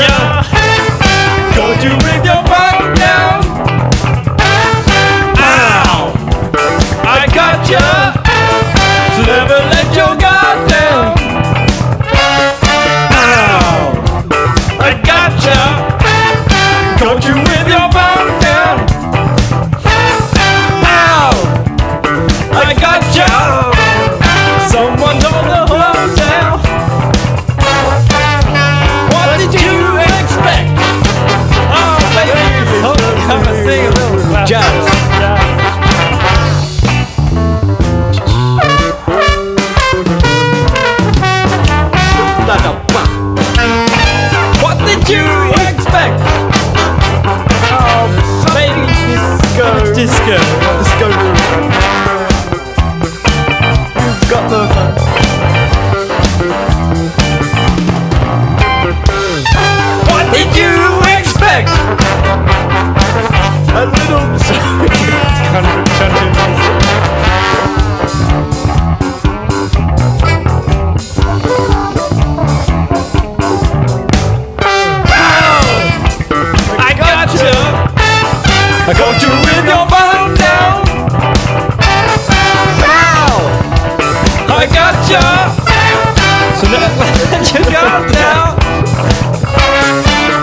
Yeah. Yeah, let's go. You've got the fun. What did you expect? A little. Sorry. Country, country music. I got you.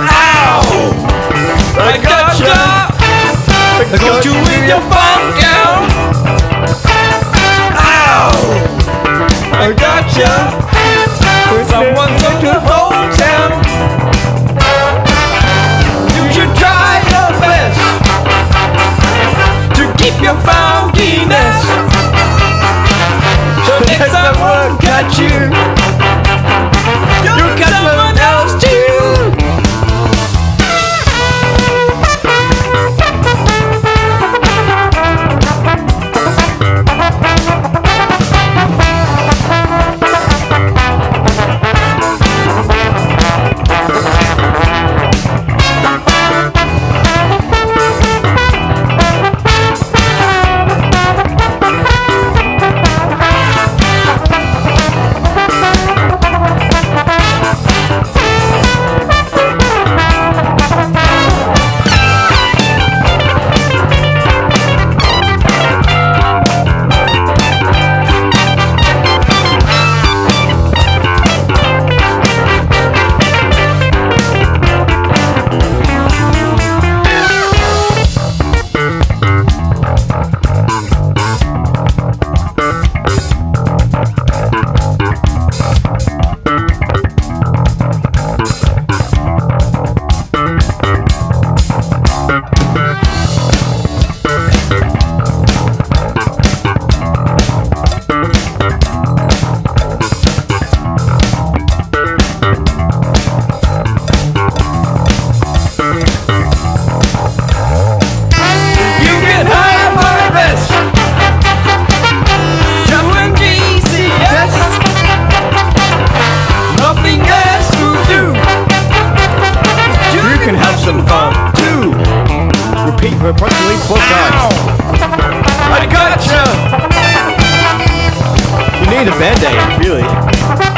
Ow! I got you. I got you with your phone down. Ow! I got you. Someone took whole Repeat for approximately 12 times. I gotcha. You need a band aid, really.